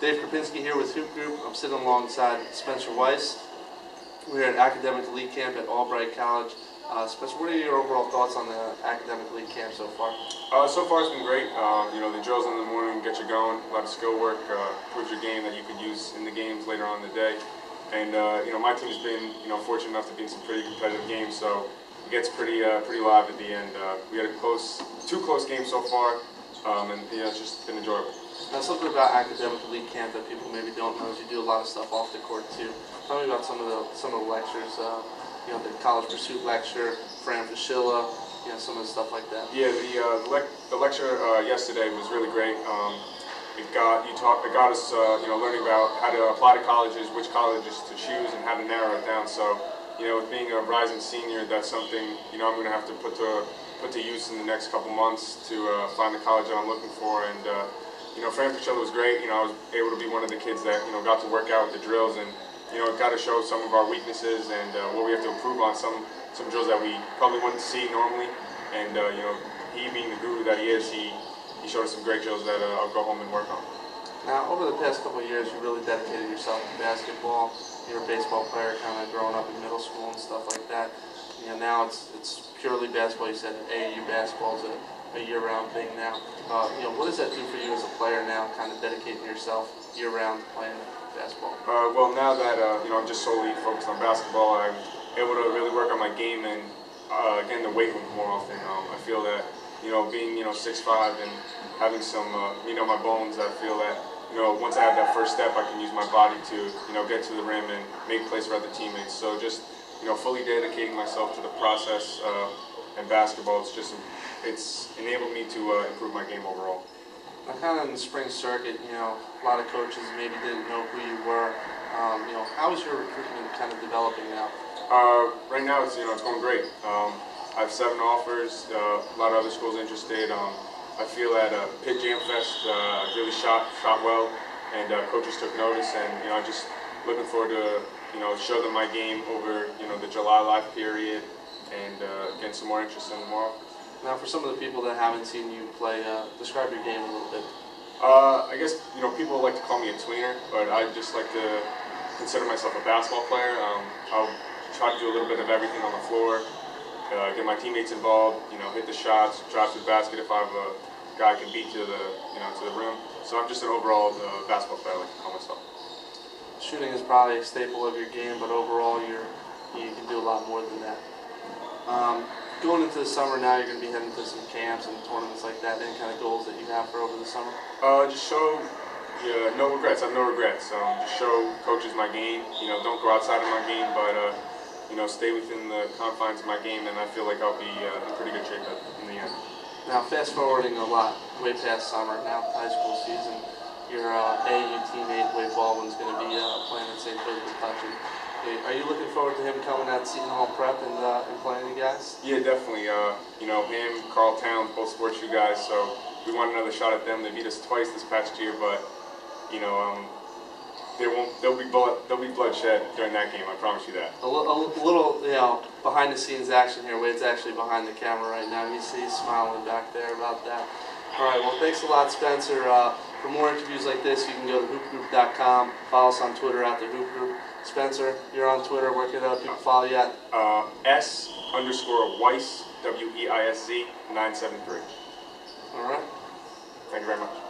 Dave Krupinski here with Hoop Group. I'm sitting alongside Spencer Weisz. We're at Academic Elite Camp at Albright College. Uh, Spencer, what are your overall thoughts on the Academic Elite Camp so far? Uh, so far it's been great. Um, you know, the drills in the morning get you going, a lot of skill work, uh, proves your game that you could use in the games later on in the day. And, uh, you know, my team's been, you know, fortunate enough to be in some pretty competitive games, so it gets pretty uh, pretty live at the end. Uh, we had a close, two close games so far, um, and, know, it's just been enjoyable. Now, something about Academic Elite Camp that people maybe don't know is you do a lot of stuff off the court too. Tell me about some of the some of the lectures. Uh, you know, the College Pursuit lecture, Fran Fraschilla, you know, some of the stuff like that. Yeah, the uh, the, lec- the lecture uh, yesterday was really great. Um, it got you talk, it got us, uh, you know, learning about how to apply to colleges, which colleges to choose, and how to narrow it down. So, you know, with being a rising senior, that's something you know I'm going to have to put to put to use in the next couple months to uh, find the college that I'm looking for. And uh, you know, Fran Fraschilla was great. You know, I was able to be one of the kids that you know got to work out with the drills and you know, got to show some of our weaknesses and uh, what we have to improve on. Some some drills that we probably wouldn't see normally, and uh, you know, he being the guru that he is, he he showed us some great drills that uh, I'll go home and work on. Now, over the past couple years, you really dedicated yourself to basketball. You're a baseball player, kind of growing up in middle school and stuff like that. You know, now it's it's purely basketball. You said AAU basketball is a, a year-round thing now. Uh, you know, what does that do for you as a player now, kind of dedicating yourself year-round playing basketball? Uh, well, now that uh, you know I'm just solely focused on basketball, I'm able to really work on my game and uh, get in the weight room more often. Um, I feel that you know being you know six five and having some uh, you know my bones, I feel that you know once I have that first step, I can use my body to you know get to the rim and make plays for other teammates. So just you know fully dedicating myself to the process uh, and basketball, it's just it's enabled me to uh, improve my game overall. Now, kind of in the spring circuit, you know, a lot of coaches maybe didn't know who you were. Um, you know, how is your recruitment kind of developing now? Uh, right now, it's you know it's going great. Um, I have seven offers. Uh, a lot of other schools interested. Um, I feel at uh, Pitt Jam Fest uh, really shot shot well, and uh, coaches took notice. And you know, I'm just looking forward to you know show them my game over you know the July live period, and uh, getting some more interest in them more. Now, for some of the people that haven't seen you play, uh, describe your game a little bit. Uh, I guess you know people like to call me a tweener, but I just like to consider myself a basketball player. Um, I'll try to do a little bit of everything on the floor, uh, get my teammates involved. You know, hit the shots, drive to the basket if I have a guy I can beat to the you know to the rim. So I'm just an overall uh, basketball player, I like to call myself. Shooting is probably a staple of your game, but overall, you're you can do a lot more than that. Um, going into the summer now, you're going to be heading to some camps and tournaments like that. Any kind of goals that you have for over the summer? Uh, just show, yeah, no regrets. I have no regrets. Um, just show coaches my game. You know, don't go outside of my game, but uh, you know, stay within the confines of my game, and I feel like I'll be uh, in pretty good shape in the end. Now, fast forwarding a lot, way past summer, now high school season. Your uh, AAU teammate Wade Baldwin's going to be uh, playing at St. Philip Kentucky. Are you looking forward to him coming out Seton Hall Prep and, uh, and playing you guys? Yeah, definitely. Uh, you know, him, Karl Towns, both Sports U guys, so we want another shot at them. They beat us twice this past year, but you know, um, there won't there'll be blood there'll be bloodshed during that game. I promise you that. A, little, a little, you know, behind the scenes action here. Wade's actually behind the camera right now. You see, he's smiling back there about that. All right. Well, thanks a lot, Spencer. Uh, for more interviews like this, you can go to hoopgroup.com. Follow us on Twitter at the Hoop Group. Spencer, you're on Twitter. Where can other people follow you at? Uh, S underscore Weisz W E I S Z nine seven three. All right. Thank you very much.